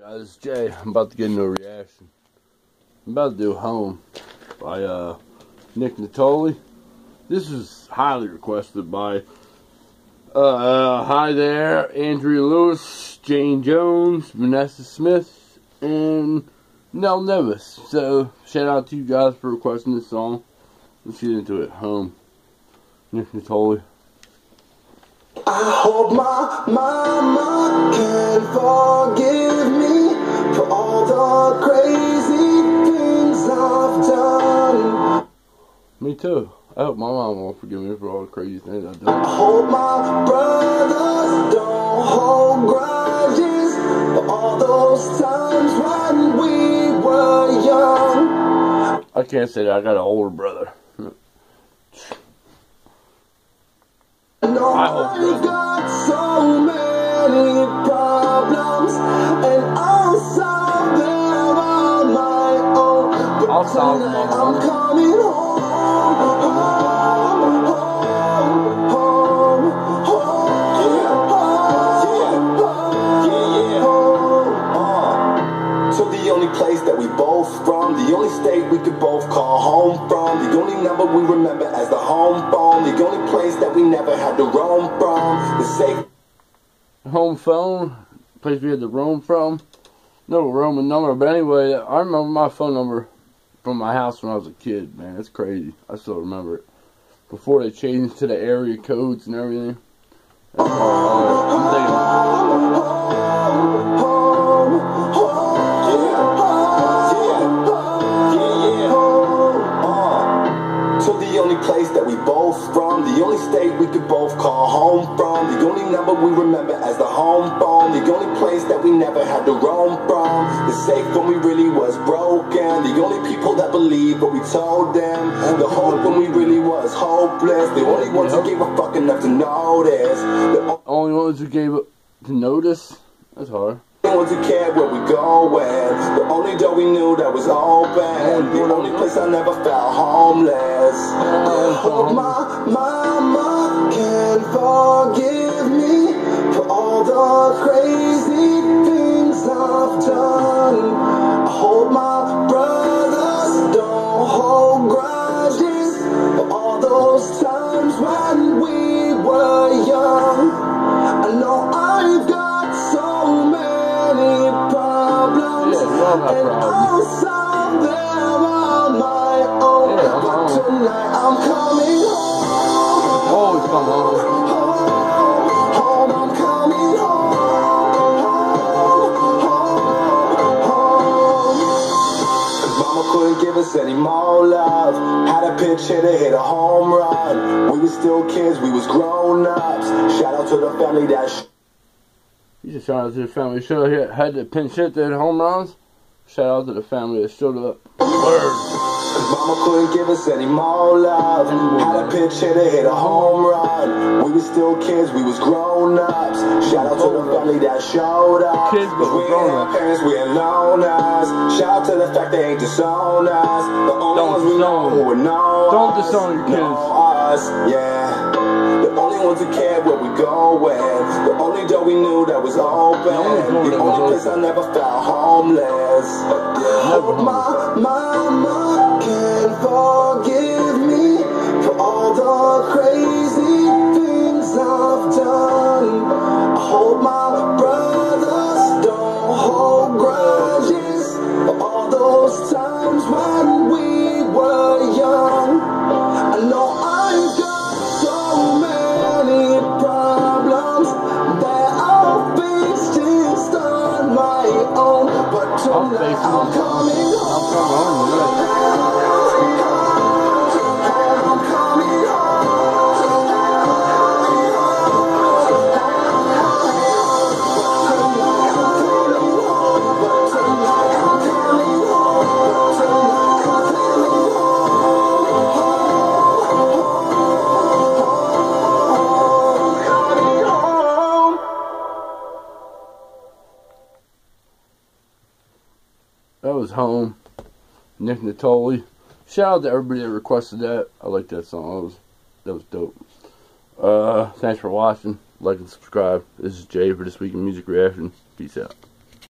Guys, it's Jay. I'm about to get into a reaction. I'm about to do Home by uh, Nick Nittoli. This is highly requested by uh, uh, Hi there, Andrea Lewis, Jane Jones, Vanessa Smith, and Nell Nevis. So, shout out to you guys for requesting this song. Let's get into it. Home. Nick Nittoli. I hope my mama can forgive too. I hope my mom won't forgive me for all the crazy things I've I done. hope my brothers don't hold grudges for all those times when we were young. I can't say that. I got an older brother. No, I hope brothers- got so many problems, and I'll solve them on my own. I'll solve them on my own. Only place that we both from, the only state we could both call home from, the only number we remember as the home phone, the only place that we never had to roam from, the safe. Home phone, place we had to roam from. No Roman number, but anyway, I remember my phone number from my house when I was a kid. Man, it's crazy. I still remember it. Before they changed to the area codes and everything. from, the only state we could both call home from, the only number we remember as the home phone, the only place that we never had to roam from, the safe when we really was broken, the only people that believed what we told them, the hope when we really was hopeless, the only ones who gave a fuck enough to notice, the only ones who gave up to notice. That's hard. only ones who cared where we going, the only door we knew that was open, the only place I never felt homeless. Hope my mama can forgive me for all the crazy couldn't give us any more love. Had a pitch hitter hit a home run. We was still kids, we was grown ups. Shout out to the family that. Sh- You just shout out to the family show here. Had the pinch hit that home runs. Shout out to the family that showed up. Word. Mama couldn't give us any more love. Had a pitch hitter hit a home run. We were still kids, we was grown ups. Shout out to the family that showed up. Kids, but we're grown ain't ups. parents, we ain't known us. Shout out to the fact they ain't disown us. The only Don't ones we know who would know Don't us, disown your kids. know us, yeah. The only ones who cared where we go going. The only door we knew that was open. The only place I never felt homeless. Never hope my mama can forgive me for all the crazy things I've done. I hope my brothers don't hold grudges for all those times when we were young. I know I've got so many problems that I'll face just on my own. But I'm tonight facing I'm them. coming I'm coming home. That was home. Nick Nittoli. Shout out to everybody that requested that. I like that song. That was that was dope. Uh, thanks for watching. Like and subscribe. This is Jay for this week in music reaction. Peace out.